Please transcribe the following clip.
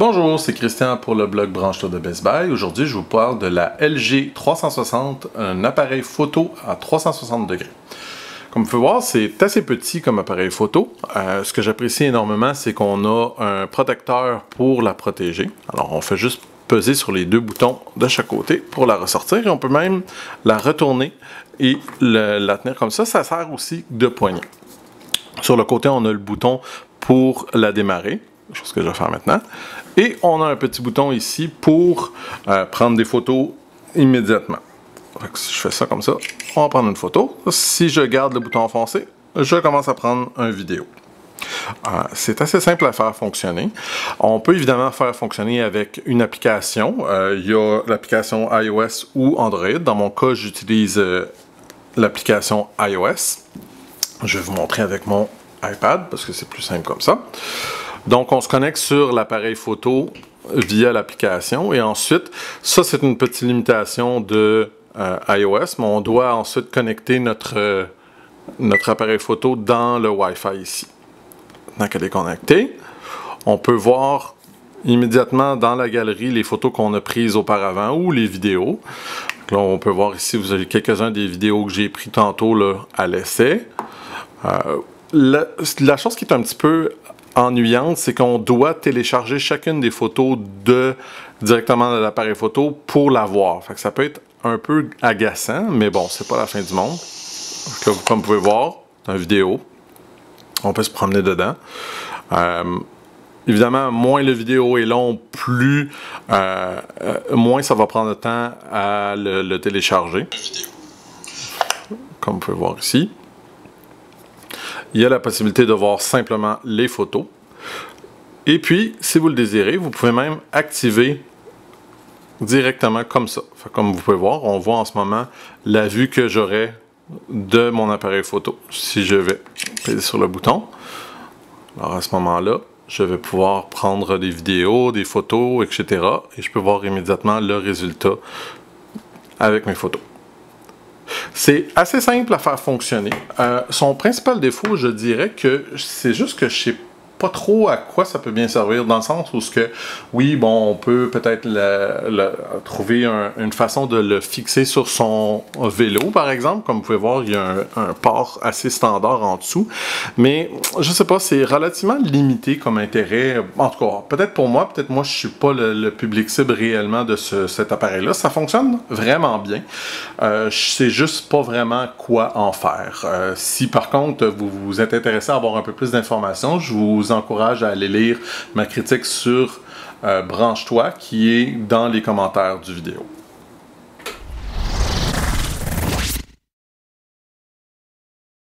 Bonjour, c'est Christian pour le blog Branche-toi de Best Buy. Aujourd'hui, je vous parle de la LG 360, un appareil photo à 360 degrés. Comme vous pouvez voir, c'est assez petit comme appareil photo. Euh, ce que j'apprécie énormément, c'est qu'on a un protecteur pour la protéger. Alors, on fait juste peser sur les deux boutons de chaque côté pour la ressortir et on peut même la retourner et la tenir comme ça. Ça sert aussi de poignée. Sur le côté, on a le bouton pour la démarrer, chose que je vais faire maintenant. Et on a un petit bouton ici pour euh, prendre des photos immédiatement. si je fais ça comme ça, on va prendre une photo. Si je garde le bouton enfoncé, je commence à prendre une vidéo. Euh, c'est assez simple à faire fonctionner. On peut évidemment faire fonctionner avec une application. Euh, il y a l'application iOS ou Android. Dans mon cas, j'utilise l'application iOS. Je vais vous montrer avec mon iPad parce que c'est plus simple comme ça. Donc, on se connecte sur l'appareil photo via l'application et ensuite, ça c'est une petite limitation de euh, iOS, mais on doit ensuite connecter notre, euh, appareil photo dans le Wi-Fi ici. Maintenant qu'elle est connectée, on peut voir immédiatement dans la galerie les photos qu'on a prises auparavant ou les vidéos. là, on peut voir ici, vous avez quelques-uns des vidéos que j'ai pris tantôt là, à l'essai. Euh, la, chose qui est un petit peu ennuyante, c'est qu'on doit télécharger chacune des photos de, directement de l'appareil photo pour la voir. Ça peut être un peu agaçant, mais bon, c'est pas la fin du monde. comme vous pouvez voir dans la vidéo, on peut se promener dedans. Euh, évidemment, moins le vidéo est long, plus euh, moins ça va prendre de temps à le télécharger. Comme vous pouvez voir ici il y a la possibilité de voir simplement les photos. Et puis, si vous le désirez, vous pouvez même activer directement comme ça. comme vous pouvez voir, on voit en ce moment la vue que j'aurai de mon appareil photo. Si je vais appuyer sur le bouton, alors à ce moment-là, je vais pouvoir prendre des vidéos, des photos, etc. Et je peux voir immédiatement le résultat avec mes photos. C'est assez simple à faire fonctionner. Euh, son principal défaut, je dirais que c'est juste que je sais pas trop à quoi ça peut bien servir, dans le sens où ce que, oui, bon, on peut peut-être trouver une façon de le fixer sur son vélo, par exemple. Comme vous pouvez voir, il y a un, port assez standard en dessous. Mais, je sais pas, c'est relativement limité comme intérêt. En tout cas, peut-être pour moi, peut-être moi, je suis pas le, public cible réellement de cet appareil-là. Ça fonctionne vraiment bien. Euh, je sais juste pas vraiment quoi en faire. Euh, si par contre, vous vous êtes intéressé à avoir un peu plus d'informations, je encourage à aller lire ma critique sur euh, Branche-toi qui est dans les commentaires du vidéo.